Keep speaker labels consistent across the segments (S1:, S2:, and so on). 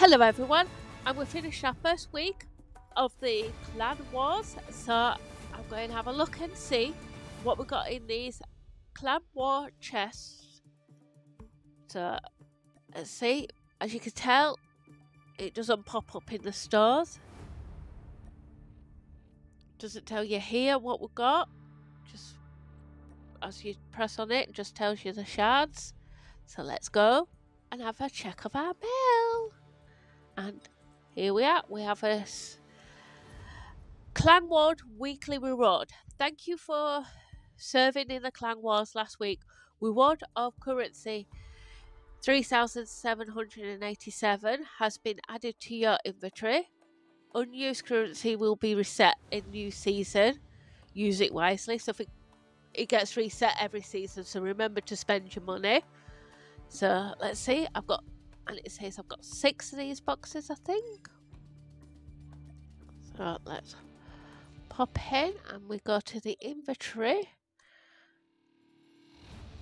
S1: Hello everyone, and we finished our first week of the Clan Wars, so I'm going to have a look and see what we got in these Clan War chests. So, let's see, as you can tell, it doesn't pop up in the stores. Doesn't tell you here what we got, just as you press on it, it just tells you the shards. So let's go and have a check of our mail. And here we are. We have a Clan Ward weekly reward. Thank you for serving in the Clan Wars last week. Reward of currency 3787 has been added to your inventory. Unused currency will be reset in new season. Use it wisely. So if it, it gets reset every season, so remember to spend your money. So let's see. I've got, and it says I've got six of these boxes, I think. So let's pop in and we go to the inventory.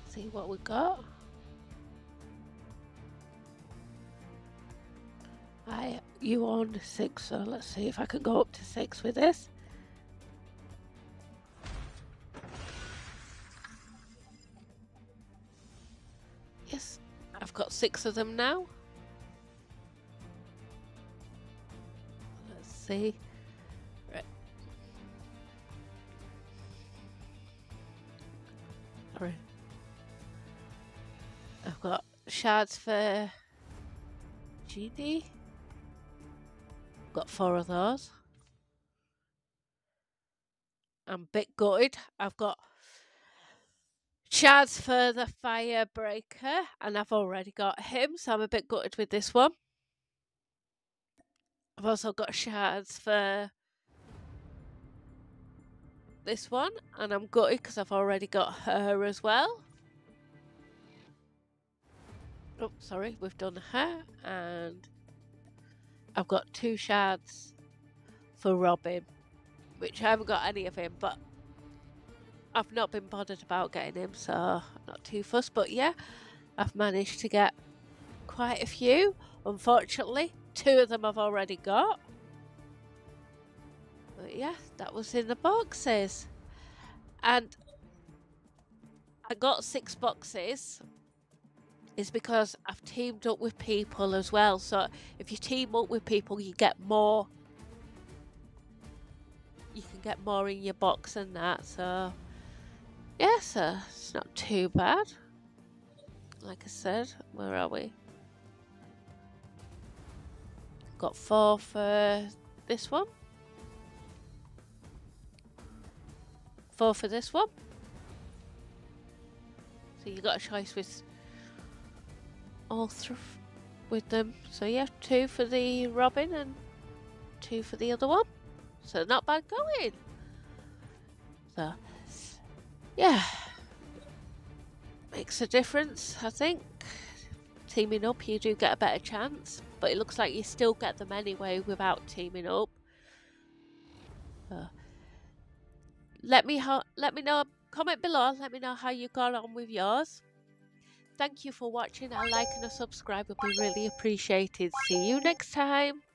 S1: See what we got. I you on six, so let's see if I can go up to six with this. I've got six of them now. Let's see. Right. Sorry. I've got shards for GD. Got four of those. I'm bit gutted. I've got shards for the Firebreaker, and I've already got him, so I'm a bit gutted with this one. I've also got shards for this one, and I'm gutted because I've already got her as well. Oh, sorry, we've done her, and I've got two shards for Robin, which I haven't got any of him, but I've not been bothered about getting him, so not too fussed. But yeah, I've managed to get quite a few. Unfortunately, two of them I've already got. But yeah, that was in the boxes. And I got six boxes is because I've teamed up with people as well. So if you team up with people, you get more. You can get more in your box and that. So yeah, so it's not too bad. Like I said, where are we? Got four for this one. Four for this one. So you got a choice with all through with them. So yeah, two for the Robin and two for the other one. So not bad going. So yeah, makes a difference, I think. Teaming up, you do get a better chance, but it looks like you still get them anyway without teaming up. Uh, let me let me know. Comment below. Let me know how you got on with yours. Thank you for watching. A like and a subscribe would be really appreciated. See you next time.